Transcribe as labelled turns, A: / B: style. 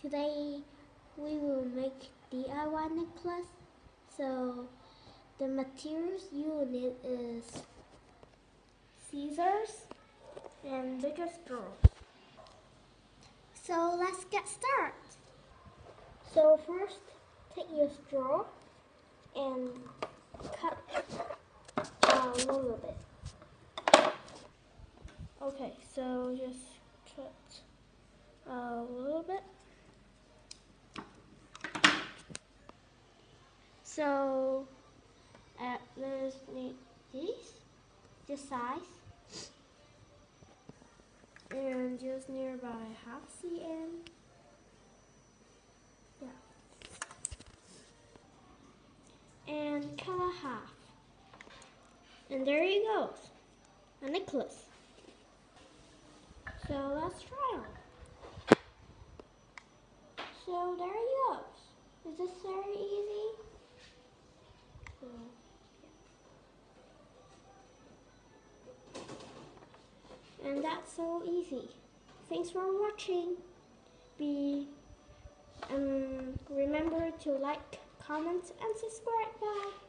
A: Today we will make DIY necklace. So the materials you will need is scissors and bigger straw. So let's get started. So first take your straw and cut a little bit. Okay, so just cut a little bit. So uh, there's need this, this size, and just nearby half cm. Yeah. And cut a half. And there you go, a necklace. So let's try on. So there you go. Is this very easy? And that's so easy. Thanks for watching. Be um, remember to like, comment, and subscribe. Bye.